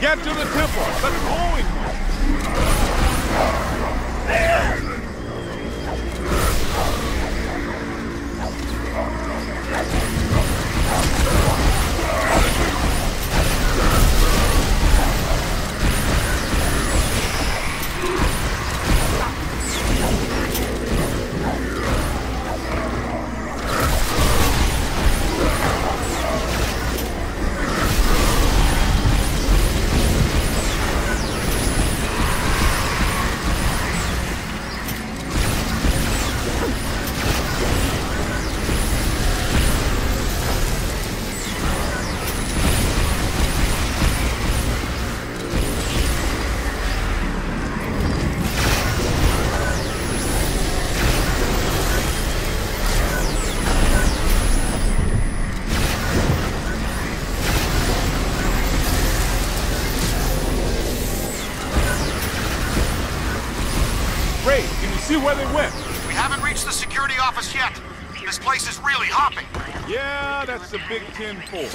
Get to the temple, the glowing security office yet. This place is really hopping. Yeah, that's the Big Ten Four.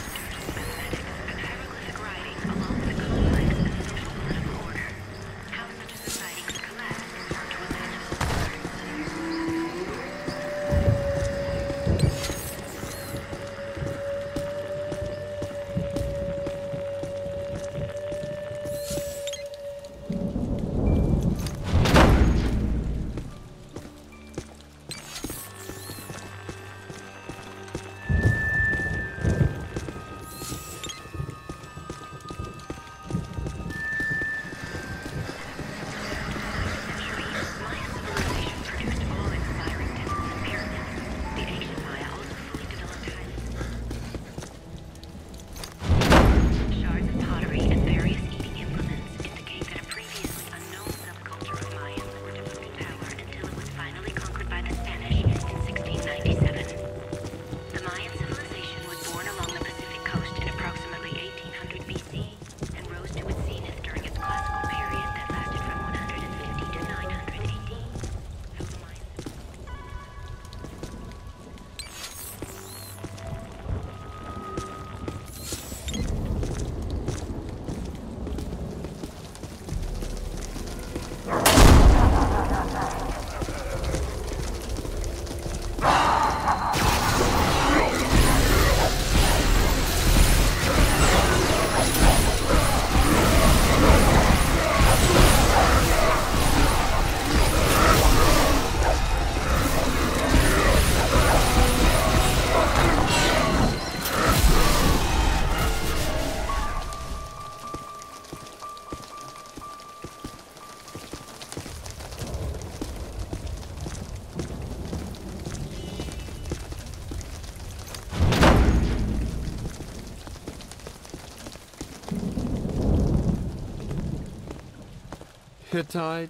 Hittite,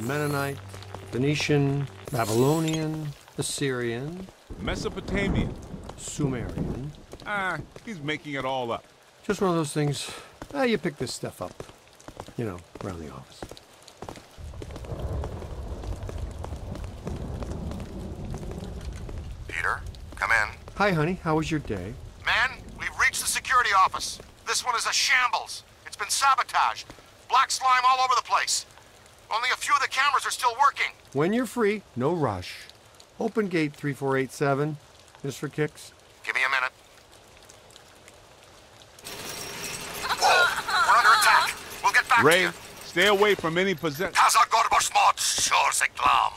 Mennonite, Phoenician, Babylonian, Assyrian, Mesopotamian. Sumerian. Ah, he's making it all up. Just one of those things. Ah, you pick this stuff up. You know, around the office. Peter, come in. Hi, honey. How was your day? Man, we've reached the security office. This one is a shambles. It's been sabotaged. Black slime all over the place. Only a few of the cameras are still working. When you're free, no rush. Open gate 3487. Just for kicks. Give me a minute. Whoa, we're under attack. We'll get back to Ray, stay away from any possess. Tazagorbos mod sure siglam.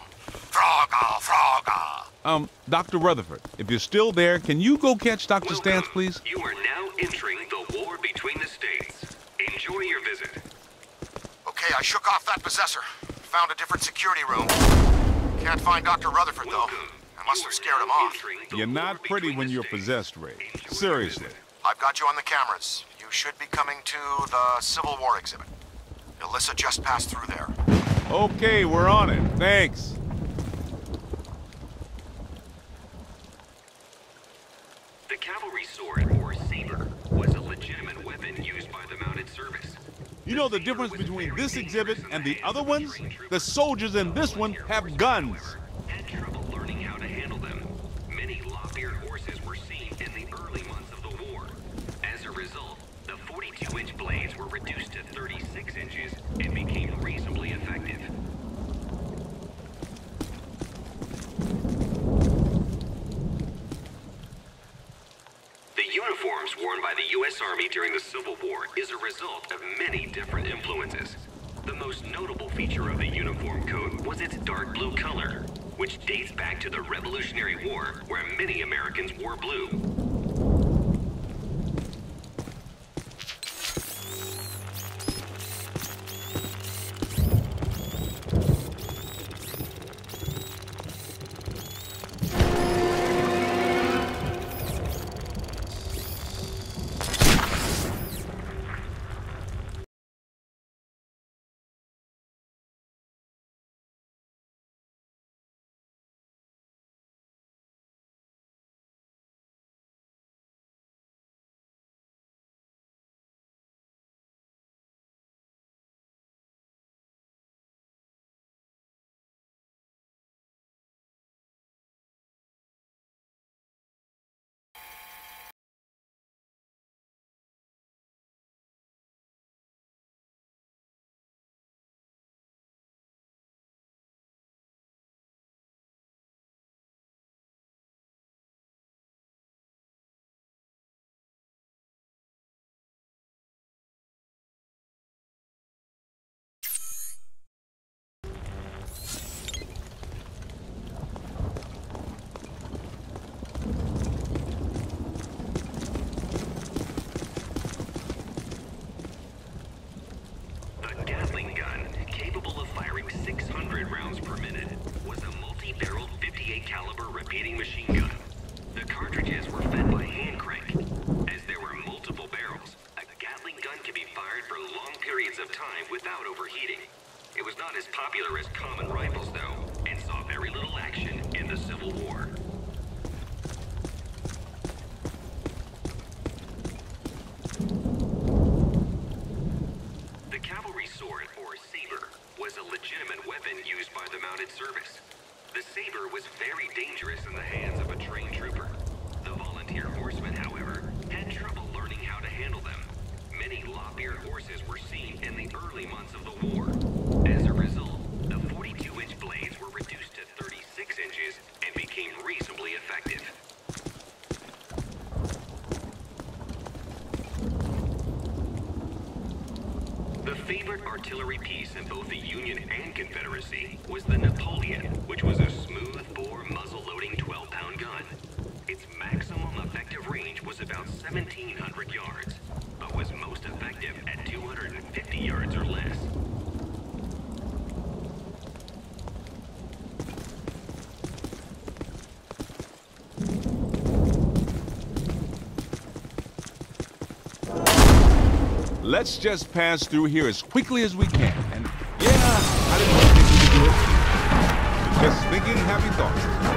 Froga, froga. Um, Dr. Rutherford, if you're still there, can you go catch Dr. Stantz, Welcome. please? You are now entering the war between the states. Enjoy your visit. Okay, I shook off that possessor. Found a different security room. Can't find Dr. Rutherford, though. I must have are scared him off. You're not pretty when you're possessed, Ray. Seriously. I've got you on the cameras. You should be coming to the Civil War exhibit. Ilyssa just passed through there. Okay, we're on it. Thanks. The cavalry sword, or saber, was a legitimate weapon used by the mounted service. You know the difference between this exhibit and the other ones? The soldiers in this one have guns. Had trouble learning how to handle them. Many lop-eared horses were seen in the early months of the war. As a result, the 42-inch blades were reduced to 36 inches and became reasonably effective. The uniforms worn by the U.S. Army during the Civil War is a result of many different influences. The most notable feature of the uniform coat was its dark blue color, which dates back to the Revolutionary War, where many Americans wore blue. Repeating machine gun. The cartridges were fed by hand crank. As there were multiple barrels, a Gatling gun could be fired for long periods of time without overheating. It was not as popular as common rifles, though, and saw very little action in the Civil War. The cavalry sword, or saber, was a legitimate weapon used by the mounted service. The saber was very dangerous in the hands of a trained trooper. The volunteer horsemen, however, had trouble learning how to handle them. Many lop-eared horses were seen in the early months of the war. As a result, the 42-inch blades were reduced to 36 inches and became reasonably effective. The favorite artillery piece in both the Union and Confederacy was the Napoleon, which was a smooth-bore muzzle-loading 12-pound gun. Its maximum effective range was about 1,700 yards, but was most effective at 250 yards or less. Let's just pass through here as quickly as we can. And yeah, I didn't think we could do it. Just thinking happy thoughts.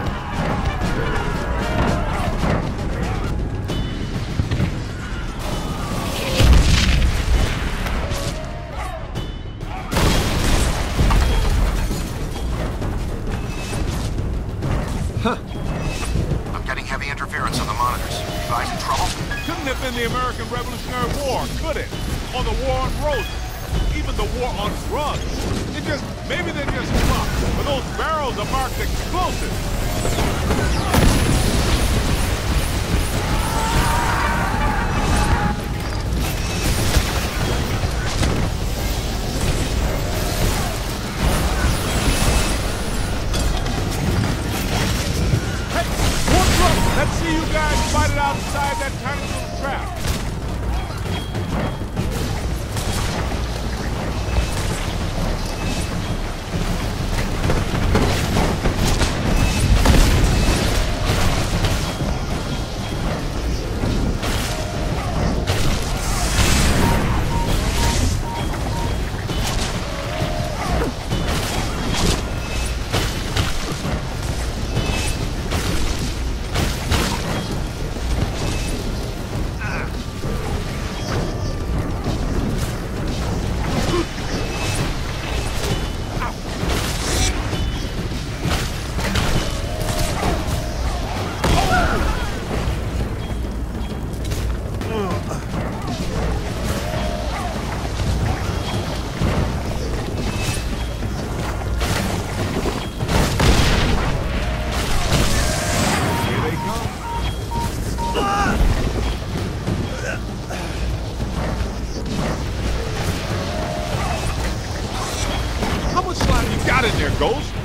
Been the American Revolutionary War, could it? Or the war on roses. Even the war on drugs. It just, maybe they're just trucks, but those barrels are marked explosive. Let's see you guys fight it outside that tiny little trap. out of there, Ghost.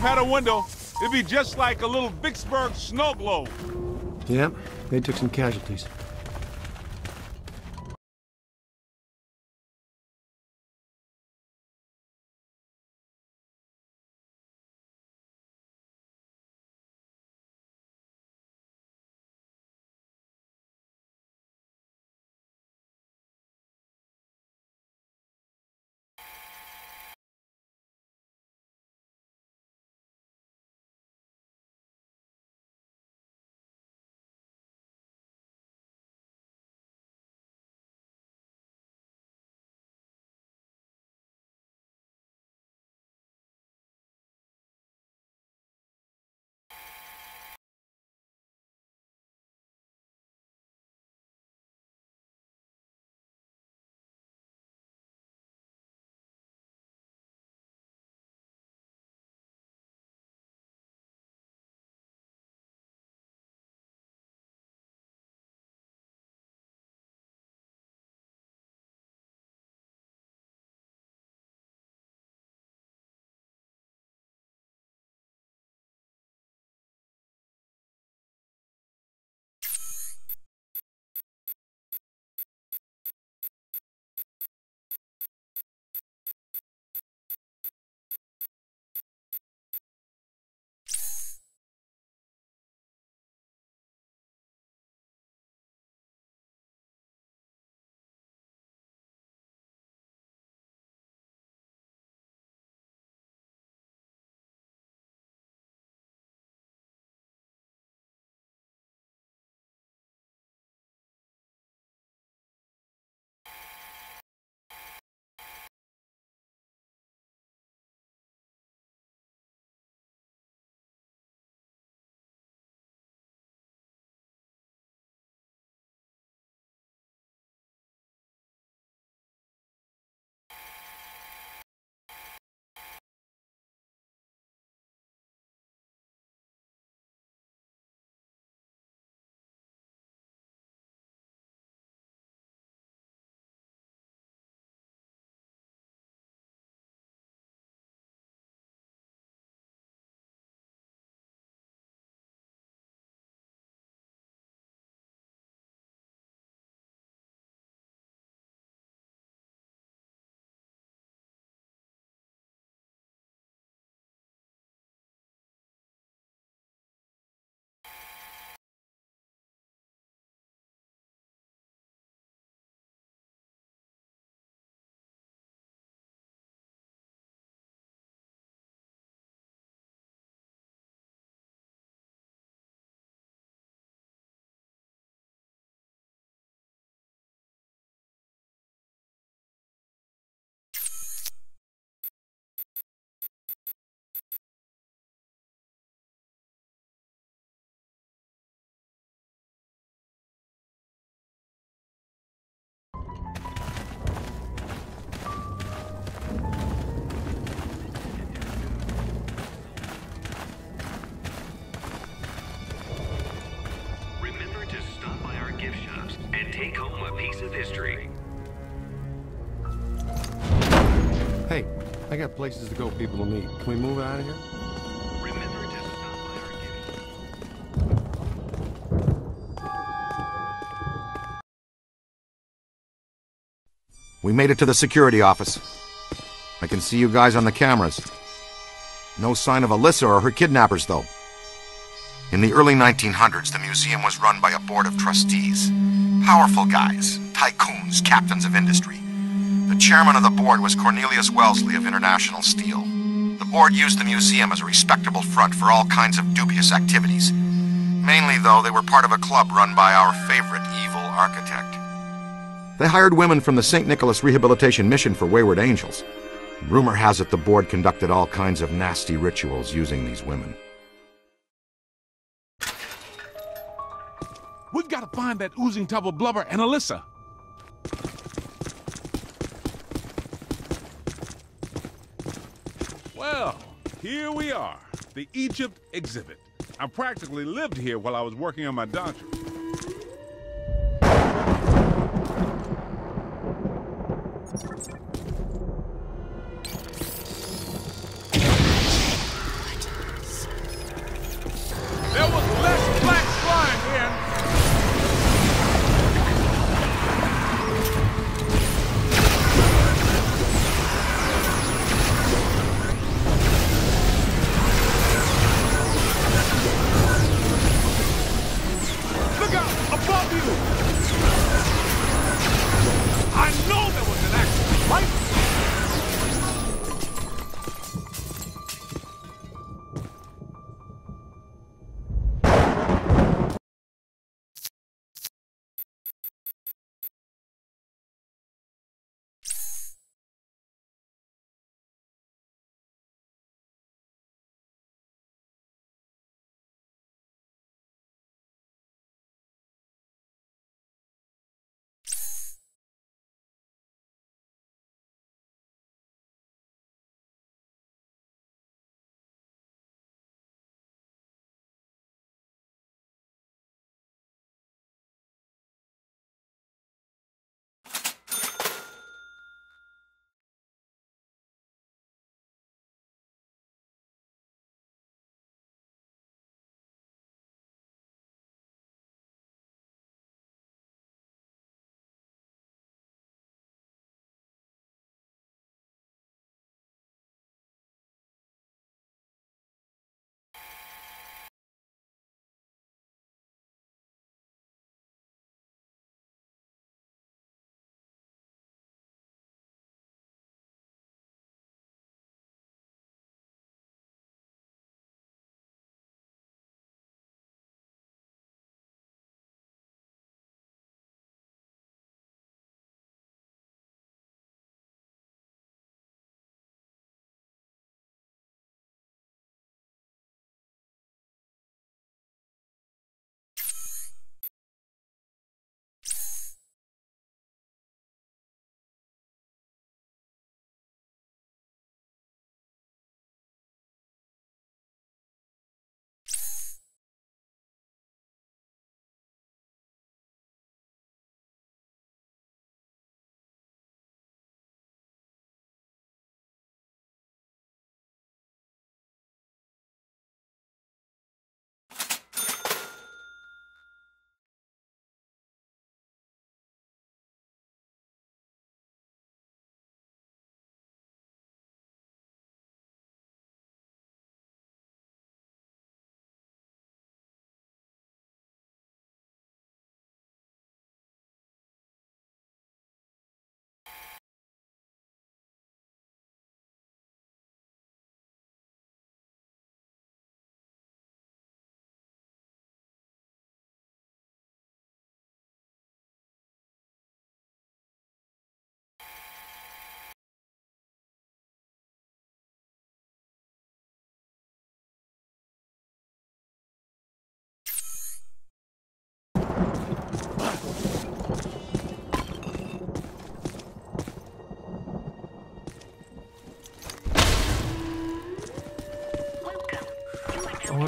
Had a window. It'd be just like a little Vicksburg snow globe. Yep, they took some casualties. and take home a piece of history. Hey, I got places to go people to meet. Can we move out of here? We made it to the security office. I can see you guys on the cameras. No sign of Ilyssa or her kidnappers, though. In the early 1900s, the museum was run by a board of trustees. Powerful guys, tycoons, captains of industry. The chairman of the board was Cornelius Wellesley of International Steel. The board used the museum as a respectable front for all kinds of dubious activities. Mainly, though, they were part of a club run by our favorite evil architect. They hired women from the St. Nicholas Rehabilitation Mission for Wayward Angels. Rumor has it the board conducted all kinds of nasty rituals using these women. We've got to find that oozing tub of blubber and Ilyssa. Well, here we are, the Egypt exhibit. I practically lived here while I was working on my doctorate.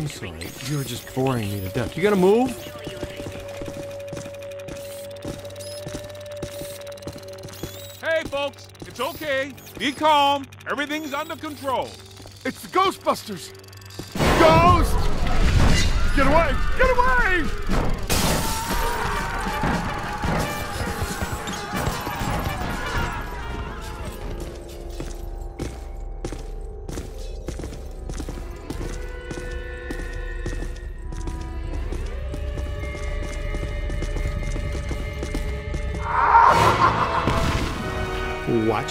I'm sorry. You were just boring me to death. You gotta move? Hey, folks, it's okay. Be calm. Everything's under control. It's the Ghostbusters! Ghost! Get away! Get away!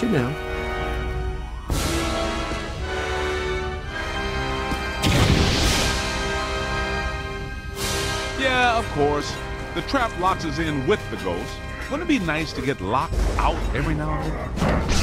It now. Yeah, of course. The trap locks us in with the ghost. Wouldn't it be nice to get locked out every now and then?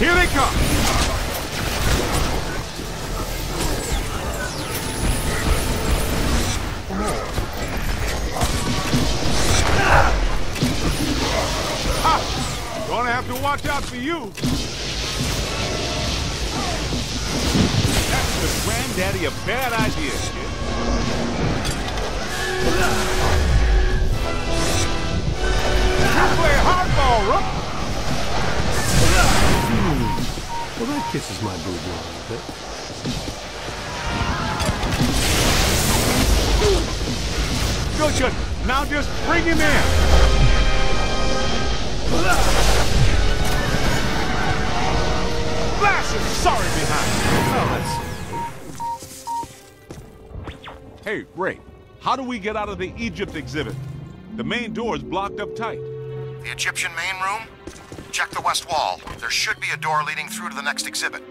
here they come. Gonna have to watch out for you. That's the granddaddy of bad ideas. You play hardball, Rook. Well, that kisses my boob a little bit. Good, good. Now just bring him in. Blast him! Sorry behind. Hey, Ray, how do we get out of the Egypt exhibit? The main door is blocked up tight. The Egyptian main room? Check the west wall. There should be a door leading through to the next exhibit.